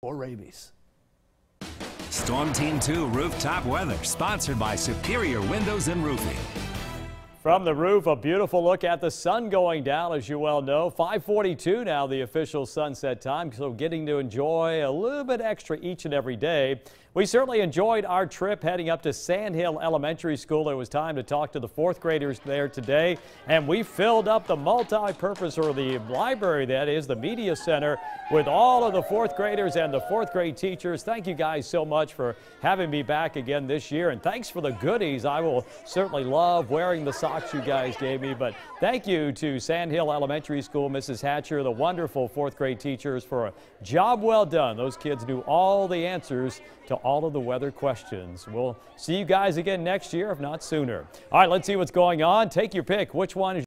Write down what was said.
or rabies. Storm Team 2 rooftop weather, sponsored by Superior Windows and Roofing. From the roof, a beautiful look at the sun going down, as you well know. 542 now, the official sunset time, so getting to enjoy a little bit extra each and every day. We certainly enjoyed our trip heading up to Sandhill Elementary School. It was time to talk to the fourth graders there today, and we filled up the multi-purpose, or the library that is, the media center, with all of the fourth graders and the fourth grade teachers. Thank you guys so much for having me back again this year, and thanks for the goodies. I will certainly love wearing the socks you guys gave me, but thank you to Sandhill Elementary School, Mrs. Hatcher, the wonderful fourth grade teachers for a job well done. Those kids knew all the answers to all of the weather questions. We'll see you guys again next year, if not sooner. All right, let's see what's going on. Take your pick. Which one is